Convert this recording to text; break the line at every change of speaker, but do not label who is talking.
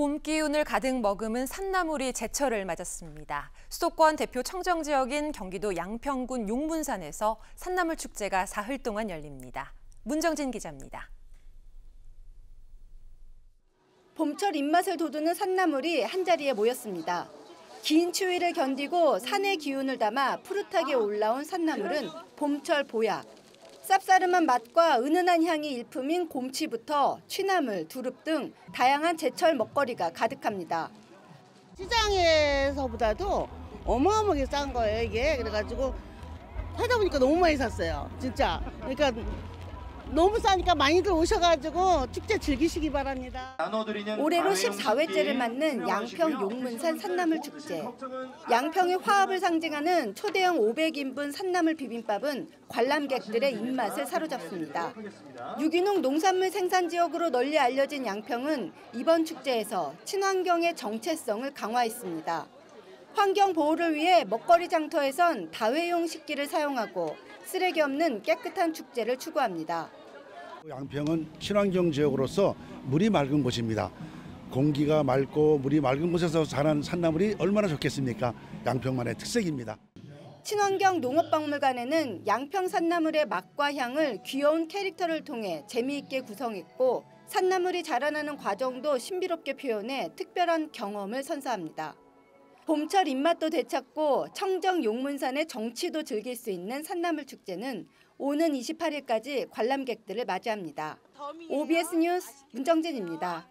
봄 기운을 가득 머금은 산나물이 제철을 맞았습니다. 수도권 대표 청정 지역인 경기도 양평군 용문산에서 산나물 축제가 사흘 동안 열립니다. 문정진 기자입니다.
봄철 입맛을 돋우는 산나물이 한자리에 모였습니다. 긴 추위를 견디고 산의 기운을 담아 푸릇하게 올라온 산나물은 봄철 보약. 쌉싸름한 맛과 은은한 향이 일품인 곰치부터 취나물, 두릅 등 다양한 제철 먹거리가 가득합니다.
시장에서보다도 어마어마하게 싼 거예요 이게 그래가지고 사다 보니까 너무 많이 샀어요 진짜 그러니까 너무 싸니까 많이들 오셔가지고 축제 즐기시기 바랍니다.
올해로 14회째를 맞는 양평 용문산 산나물 축제. 양평의 화합을 상징하는 초대형 500인분 산나물 비빔밥은 관람객들의 입맛을 사로잡습니다. 유기농 농산물 생산 지역으로 널리 알려진 양평은 이번 축제에서 친환경의 정체성을 강화했습니다. 환경 보호를 위해 먹거리 장터에선 다회용 식기를 사용하고 쓰레기 없는 깨끗한 축제를 추구합니다.
양평은 친환경 지역으로서 물이 맑은 곳입니다. 공기가 맑고 물이 맑은 곳에서 자란 산나물이 얼마나 좋겠습니까? 양평만의 특색입니다.
친환경 농업박물관에는 양평 산나물의 맛과 향을 귀여운 캐릭터를 통해 재미있게 구성했고 산나물이 자라나는 과정도 신비롭게 표현해 특별한 경험을 선사합니다. 봄철 입맛도 되찾고 청정 용문산의 정취도 즐길 수 있는 산나물 축제는 오는 28일까지 관람객들을 맞이합니다. OBS 뉴스 문정진입니다.